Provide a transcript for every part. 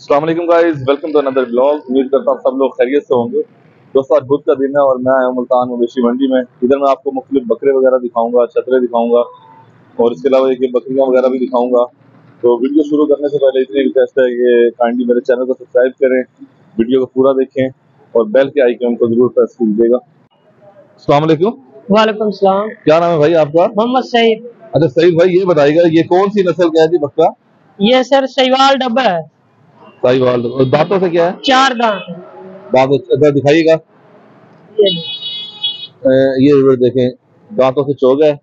Aslam guys welcome to another blog उम्मीद करता हूँ सब लोग खैरियत से होंगे दोस्तों आज बुध का दिन है और मैं आया हूँ मुल्तान मवेशी मंडी में इधर मैं आपको मुख्तलिफ़ बकरे वगैरह दिखाऊँगा छतरे दिखाऊँगा और इसके अलावा एक बकरियाँ वगैरह भी दिखाऊँगा तो वीडियो शुरू करने से पहले इतनी रिक्वेस्ट है कि काइंडली मेरे चैनल को सब्सक्राइब करें वीडियो को पूरा देखें और बेल के आइकन को ज़रूर प्रेस कीजिएगा असलम वालेकुम सलाम क्या नाम है भाई आपका मोहम्मद सईद अच्छा सईद भाई ये बताइएगा ये कौन सी नस्ल का है जी बकरा ये सर शैवाल डब्बा है साहिवाल और दांतों से क्या है? चार दांत है। दांत अच्छा दिखाइएगा। ये। ये देखें दांतों से चौगा है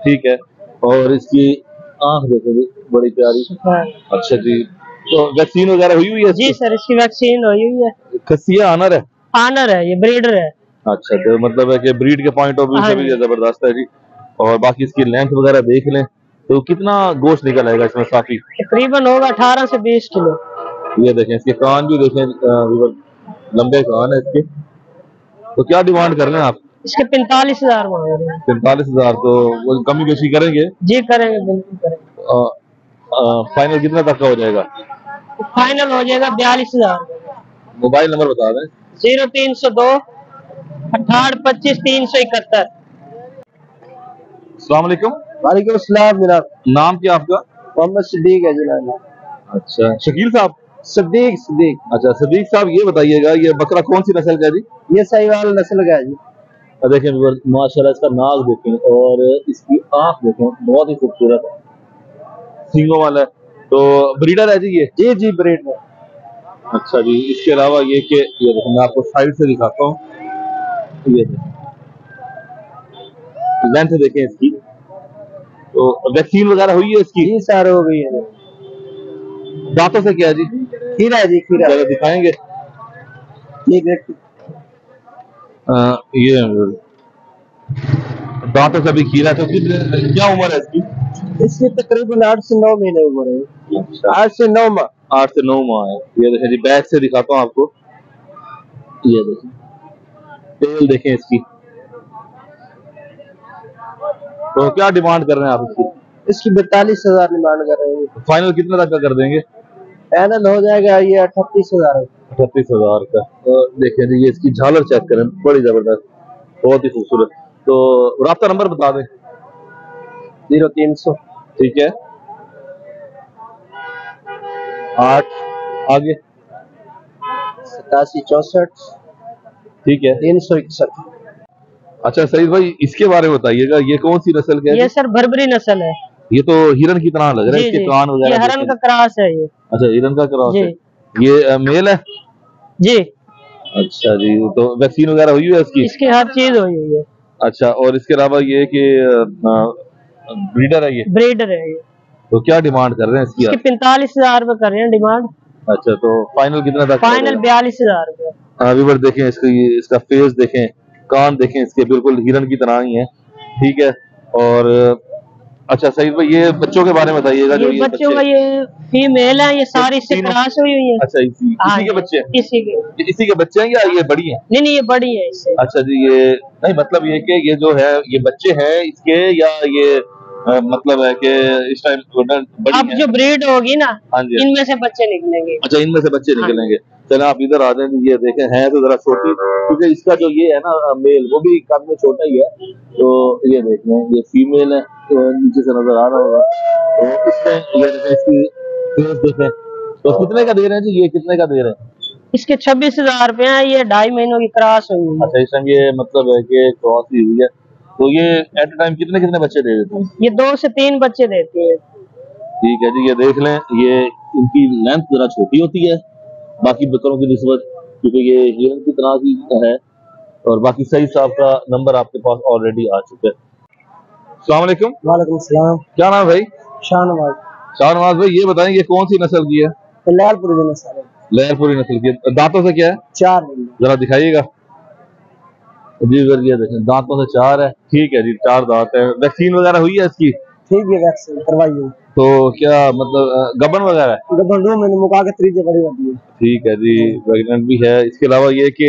ठीक है और इसकी आँख देखें बड़ी प्यारी। अच्छा जी तो वैक्सीन वगैरह हुई हुई है जी सर इसकी वैक्सीन हुई हुई है। खसी है आनर है? आनर है ये ब्रीडर है। अच्छा तो मतलब है कि ब्रीड के पॉइंट ऑफ़ व्यू हाँ से भी ज़बरदस्त है जी। और बाकी इसकी लेंथ वगैरह देख लें तो कितना गोश्त निकल आएगा इसमें काफ़ी तकरीबन होगा अठारह से बीस किलो। ये देखें इसके कान भी देखें लंबे कान है इसके। तो क्या डिमांड कर रहे हैं आप? इसके पैंतालीस हज़ार मांग रहे हैं। पैंतालीस हज़ार तो वो कमी बेशी करेंगे? जी करेंगे बिल्कुल करेंगे। फाइनल कितना तक का हो जाएगा? फाइनल हो जाएगा बयालीस हज़ार। मोबाइल नंबर बता दें। ज़ीरो तीन सौ दो अठारह पच्चीस तीन सौ इकहत्तर। सलामकुम वालेकुम। नाम क्या आपका? मोहम्मद सिद्दीक है जनाब। अच्छा शकील साहब। सिद्दीक सदीक। अच्छा सदीक साहब ये बताइएगा ये बकरा कौन सी नस्ल का है जी? ये शैवाल नस्ल का है जी। देखें माशाल्लाह इसका नाक देखें और इसकी आँख देखें बहुत ही खूबसूरत है। सींगों वाला है। तो ब्रीडर है जी ये? जी जी ब्रीड में अच्छा जी इसके अलावा ये कि ये देखो मैं आपको साइड से दिखाता हूँ। ये देखें लेंथ देखें इसकी। तो वैक्सीन वगैरह हुई है इसकी? जी सर हो गई है। दांतों से क्या जी? खीरा है जी खीरा। जरा दिखाएँगे? है अ, ये दांतों से भी खीरा है तो कितने क्या उम्र है इसकी? इसकी तकरीबन आठ से नौ महीने उम्र है। अच्छा। आठ से नौ माह। आठ से नौ माह है। ये देखें जी बैक से दिखाता हूँ आपको। ये देखें तेल देखें इसकी। तो क्या डिमांड कर रहे हैं आप इसकी? इसकी बैतालीस हज़ार डिमांड कर रहे हैं। फाइनल कितने तक का कर देंगे? फाइनल हो जाएगा ये अठतीस हज़ार। अठतीस हज़ार का। तो देखें जी ये इसकी झालर चेक करें बड़ी ज़बरदस्त बहुत ही खूबसूरत। तो रास्ता नंबर बता दें। ज़ीरो तीन सौ। ठीक है। आठ आगे। सतासी चौसठ। ठीक है। तीन सौ इकसठ। अच्छा सईद भाई इसके बारे में बताइएगा ये कौन सी नस्ल के ये सर भरबरी नस्ल है। ये तो हिरन की तरह लग रहा है इसके कान ये वगैरह हरन। का क्रॉस है ये। अच्छा हिरन का क्रॉस है। ये मेल है? जी। अच्छा जी तो वैक्सीन वगैरह हुई है इसकी इसकी हर चीज़ हुई हुई है। अच्छा और इसके अलावा ये कि ब्रीडर है ये? ब्रीडर है ये। तो क्या डिमांड कर रहे हैं इसकी इसकी पैंतालीस हज़ार रूपए कर रहे हैं डिमांड। अच्छा तो फाइनल कितना तक फाइनल बयालीस हज़ार रुपए अभी बार देखें इसका इसका फेस देखें कान देखें इसके बिल्कुल हिरन की तरह ही है। ठीक है और अच्छा सही भाई ये बच्चों के बारे में बताइएगा जो ये बच्चों का ये फीमेल है ये सारी इससे क्रॉस हुई हुई है। अच्छा इसी हाँ, इसी के बच्चे हैं? इसी के। इसी के बच्चे हैं या ये बड़ी हैं? नहीं नहीं ये बड़ी है इससे। अच्छा जी ये नहीं मतलब ये कि ये जो है ये बच्चे हैं इसके या ये अ, मतलब है कि इस टाइम अब जो ब्रीड होगी ना हाँ इनमें से बच्चे निकलेंगे। अच्छा इनमें से बच्चे हाँ। निकलेंगे। चले आप इधर आ जाए ये देखें है तो जरा छोटी क्योंकि इसका जो ये है ना मेल वो भी में छोटा ही है। तो ये देख लें ये फीमेल है। तो नीचे से नज़र आ रहा होगा। तो इसमें ये इसकी फेस देखें तो कितने का दे रहे हैं जी? ये कितने का दे रहे हैं? इसके छब्बीस हज़ार रुपए हैं ये ढाई महीनों की क्रॉस हुई है। अच्छा इस टाइम ये मतलब है कि क्रॉस ही हुई है। तो ये एट टाइम कितने कितने बच्चे दे देते हैं? ये दो से तीन बच्चे देते हैं। ठीक है जी ये देख लें ये इनकी लेंथ जरा छोटी होती है। बाकी बकरों की नस्बत क्योंकि ये हिरन की तरह की है। और बाकी सही साहब का नंबर आपके पास ऑलरेडी आ चुका है। सलामकुम वालेकुम। सलाम। क्या नाम भाई? शाहनवाज। शाहनवाज भाई ये बताएँ ये कौन सी नस्ल की है? लालपुर दिन सारे लहरपुरी नस्ल की है। दांतों से क्या है? चार जरा दिखाइएगा। जी सर ये देखें दांतों से चार है। ठीक है जी चार दांत है। वैक्सीन वगैरह हुई है इसकी? ठीक है वैक्सीन करवाइए तो क्या मतलब गबन वगैरह जब दो महीने मुका के त्रीजे बड़ी होती है। ठीक है जी प्रेगनेंट भी है। इसके अलावा ये कि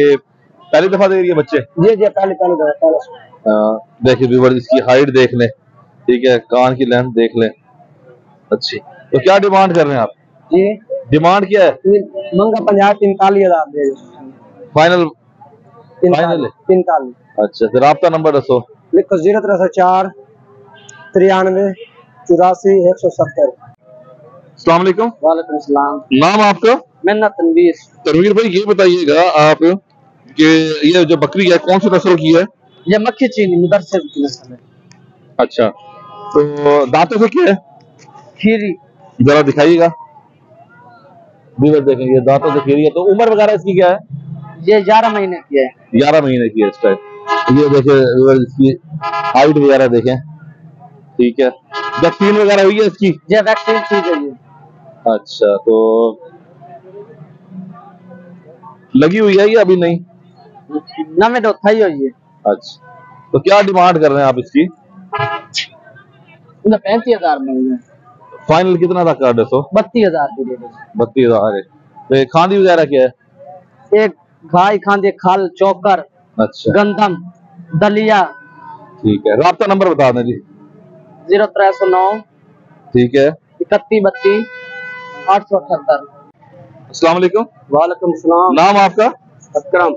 पहली दफ़ा दे रही है बच्चे? जी जी पहले पहले दो पहले अ, देखिए व्यूवर इसकी हाइट देख लें। ठीक है कान की लेंथ देख लें। अच्छी। तो क्या डिमांड कर रहे हैं आप? जी। डिमांड क्या है? मंगा पंजाब पैंतालीस हज़ार दे फाइनल फाइनल पैंतालीस अच्छा फिर आपका नंबर दसो। लिखो ज़ीरो तेरह सौ चार तिरानवे चौरासी एक सौ सत्तर। अस्सलाम वालेकुम। सलाम। नाम आपका? मेहनत तनवीर। तनवीर भाई ये बताइएगा आप कि ये जो बकरी है कौन सी नस्ल की है? ये मक्खी चीनी मुदरसर की नस्ल है अच्छा। तो दांतों से क्या है? खीरी। जरा दिखाइएगा। व्यूअर देखेंगे ये दांतों से खीरी है। तो उम्र वगैरह इसकी क्या है? ये ग्यारह महीने की है। ग्यारह महीने की है इस टाइम ये देखे व्यूअर इसकी हाइट वगैरह देखें। ठीक है। वैक्सीन वगैरह हुई है इसकी? ये वैक्सीन की गई है अच्छा तो लगी हुई है ये अभी नहीं? नवे तो थई हुई है अच्छा। तो क्या डिमांड कर रहे हैं आप इसकी? पैंतीस हज़ार फाइनल कितना तक कर दो बत्तीस हज़ार बत्तीस हज़ार है। तो खांदी वगैरह क्या है? एक घाई खांदे खल चौकर अच्छा। गंदम दलिया। ठीक है। राब्ता नंबर बता दें जी। ज़ीरो त्रै सौ नौ ठीक है। इकतीस बत्तीस आठ सौ अठहत्तर। अस्सलाम वालेकुम। वालेकुम सलाम। नाम आपका? अकरम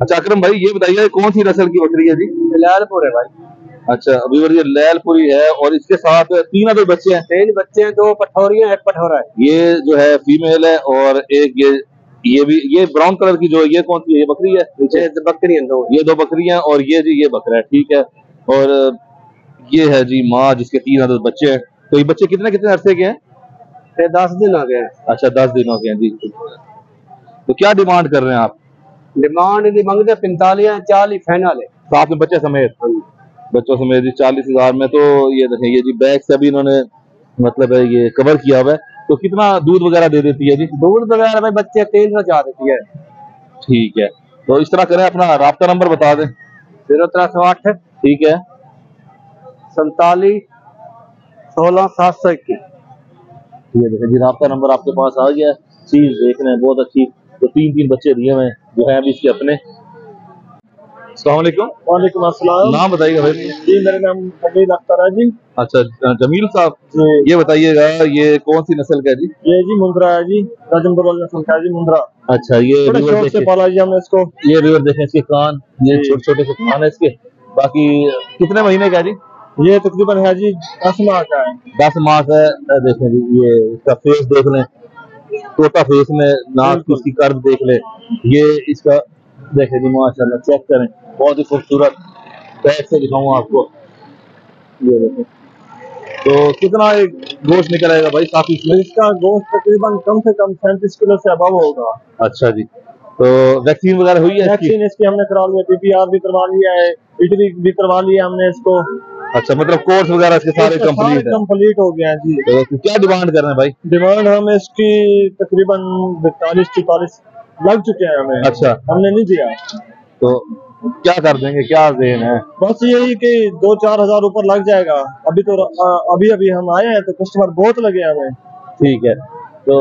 अच्छा अक्रम भाई ये बताइए कौन सी नस्ल की बकरी है जी? लालपुर है भाई। अच्छा अभी ये लैलपुरी है और इसके साथ तीन अदर बच्चे हैं? तीन बच्चे हैं दो पठौरियाँ एक पठौरा है। ये जो है फीमेल है और एक ये ये भी ये ब्राउन कलर की जो है ये कौन सी है? ये बकरी है? नीचे बकरी हैं दो। ये दो बकरियाँ और ये जी ये बकरा है ठीक है। और ये है जी माँ जिसके तीन अदर बच्चे हैं। तो ये बच्चे कितने कितने अरसे के हैं? दस दिन आ गए अच्छा दस दिन के गए जी। तो क्या डिमांड कर रहे हैं आप? डिमांड दी मंगते पैंतालीस चालीस फाइनल है। साथ में बच्चे समेत? बच्चों समेत जी चालीस हज़ार में तो ये देखें ये जी बैग से भी इन्होंने मतलब है ये कवर किया हुआ है। तो कितना दूध वगैरह दे देती है जी? दूध वगैरह में बच्चे तीन सौ चार देती है। ठीक है। तो इस तरह करें अपना राब्ता नंबर बता दें। ज़ीरो त्रै सौ अठ ठीक है। संतालीस सोलह सात सौ इक्कीस। ये देखें जी राब्ता नंबर आपके पास आ गया चीज़ देख रहे हैं बहुत अच्छी। तो तीन तीन बच्चे दिए हुए हैं। जो है अभी इसके अपने। अस्सलाम वालेकुम। वालेकुम अस्सलाम। नाम बताइएगा भाई। जी मेरा नाम हमीद अख्तर है जी। अच्छा जमील साहब ये बताइएगा ये कौन सी नस्ल का है जी? ये जी मुंद्रा है जी राजमपुर वाला नस्ल का है जी मुंद्रा। अच्छा ये रिवर से पाला जी हमने इसको। ये रिवर देखें इसके कान ये छोटे छोटे से कान है इसके। बाकी कितने महीने का है जी? ये तकरीबन है जी दस माह का है। दस माह का देखें जी ये इसका फेस देख लें। तोता फेस में नाक की इसकी कर्व देख लें। ये इसका देखें जी माशाल्लाह चेक करें। बहुत ही खूबसूरत बैक से दिखाऊँगा आपको। ये देखें। तो कितना एक गोश्त निकल आएगा भाई काफ़ी इसका गोश्त तकरीबन कम से कम सैंतीस किलो से अबव होगा। अच्छा जी। तो वैक्सीन वगैरह हुई है वैक्सीन इसकी हमने करा लिया पीपीआर भी करवा लिया है इटली भी करवा लिया हमने इसको। अच्छा मतलब कोर्स वगैरह इसके सारे कंप्लीट कंप्लीट हो। गया जी। तो क्या डिमांड कर रहे हैं भाई? डिमांड हम इसकी तकरीबन बैतालीस चौतालीस लग चुके हैं हमें। अच्छा। हमने नहीं दिया। तो क्या कर देंगे? क्या देन है? बस यही कि दो चार हज़ार ऊपर लग जाएगा। अभी तो अभी अभी हम आए हैं तो कस्टमर बहुत लगे हैं हमें। ठीक है। तो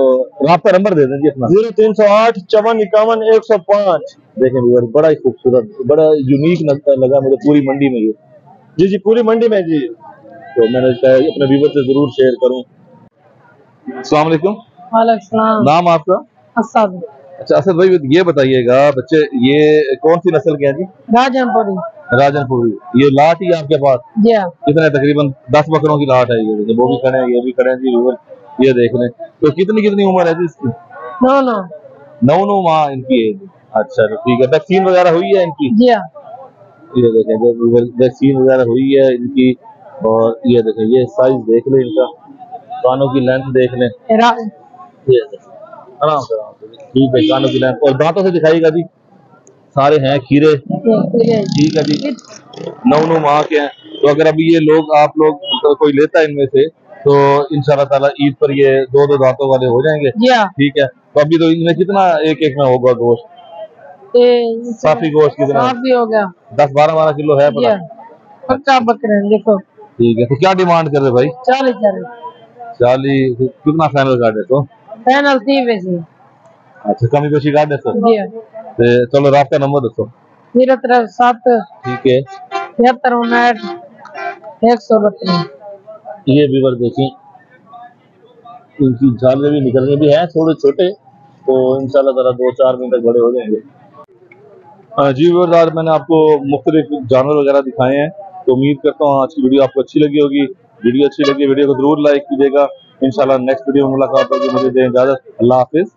आपका नंबर दे दें जी अपना। ज़ीरो तीन सौ आठ चौवन इक्यावन एक सौ पाँच। देखें बड़ा ही खूबसूरत बड़ा यूनिक लगा मुझे पूरी मंडी में ये। जी जी पूरी मंडी में जी। तो मैंने कहा अपने व्यूवर से ज़रूर शेयर करूँ। वालेकुम। नाम आपका? असद। अच्छा असद भाई ये बताइएगा बच्चे ये कौन सी नस्ल के हैं जी? राजनपुरी। राजनपुरी। ये लाट ही आपके पास? हाँ। कितने तकरीबन दस बकरों की लाट है ये वो भी खड़े हैं ये भी खड़े हैं जी व्यूअर ये देख लें। तो कितनी कितनी उम्र है जी इसकी? नौ नौ। नौ नौ माह इनकी एज अच्छा तो ठीक है। वैक्सीन वगैरह हुई है इनकी? जी हाँ। ये देखें जो वैक्सीन वगैरह हुई है इनकी और ये देखें ये साइज़ देख लें इनका। कानों की लेंथ देख लें। आराम से ठीक है कानों की लेंथ और दांतों से दिखाइएगा जी। सारे हैं खीरे। ठीक है जी। नौ नौ माह के हैं। तो अगर अभी ये लोग आप लोग तो कोई लेता है इनमें से तो इंशाल्लाह ताला ईद पर ये दो दो दांतों वाले हो जाएँगे। ठीक है। तो अभी तो इनमें कितना एक एक में होगा गोश्त? काफ़ी गोश्त कितना है? काफ़ी हो गया। दस बारह बारह किलो है पता। पक्का बकरे देखो। ठीक है तो क्या डिमांड कर रहे भाई? चालीस चालीस चालीस कितना फाइनल कर दे तो पैनल तीन वैसे। अच्छा कमी पेशी कर दे तो? हाँ ते चलो रात का नंबर दसो। ज़ीरो तरह सात। ठीक है। तिहत्तर उनहठ एक सौ बत्तीस। ये व्यूवर देखें इनकी झालें भी निकलने भी हैं थोड़े छोटे तो इंशाल्लाह ताला दो चार महीने तक बड़े हो जाएँगे। जी व्यूअर्स मैंने आपको मुख्तलिफ़ जानवर वगैरह दिखाए हैं तो उम्मीद करता हूँ आज की वीडियो आपको अच्छी लगी होगी। वीडियो अच्छी लगी, वीडियो को ज़रूर लाइक कीजिएगा। इंशाल्लाह नेक्स्ट वीडियो में मुलाकात होगी। मुझे दें इजाज़त। अल्लाह हाफिज।